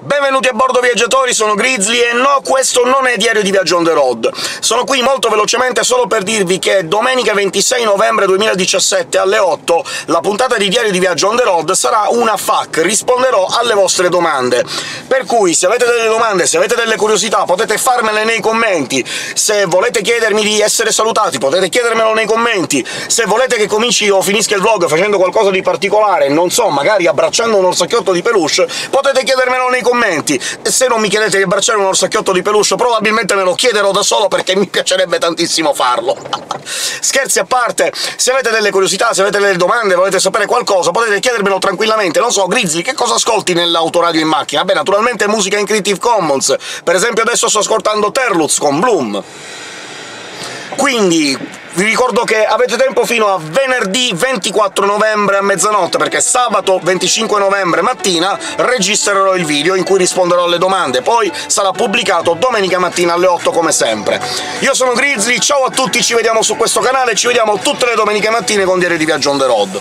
Benvenuti a bordo viaggiatori, sono Grizzly e no, questo non è Diario di Viaggio on the road. Sono qui molto velocemente solo per dirvi che domenica 26 novembre 2017 alle 8 la puntata di Diario di Viaggio on the road sarà una FAQ, risponderò alle vostre domande. Per cui, se avete delle domande, se avete delle curiosità, potete farmele nei commenti, se volete chiedermi di essere salutati potete chiedermelo nei commenti, se volete che cominci o finisca il vlog facendo qualcosa di particolare, non so, magari abbracciando un orsacchiotto di peluche, potete chiedermelo nei commenti commenti, se non mi chiedete di abbracciare un orsacchiotto di peluche probabilmente me lo chiederò da solo perché mi piacerebbe tantissimo farlo. Scherzi a parte, se avete delle curiosità, se avete delle domande, volete sapere qualcosa, potete chiedermelo tranquillamente. Non so, Grizzly, che cosa ascolti nell'autoradio in macchina? Beh, naturalmente musica in Creative Commons. Per esempio adesso sto ascoltando Terlutz con Bloom. Quindi vi ricordo che avete tempo fino a venerdì 24 novembre a mezzanotte, perché sabato 25 novembre mattina registrerò il video in cui risponderò alle domande, poi sarà pubblicato domenica mattina alle 8 come sempre. Io sono Grizzly, ciao a tutti, ci vediamo su questo canale, ci vediamo tutte le domeniche mattine con Diario di Viaggio on the road.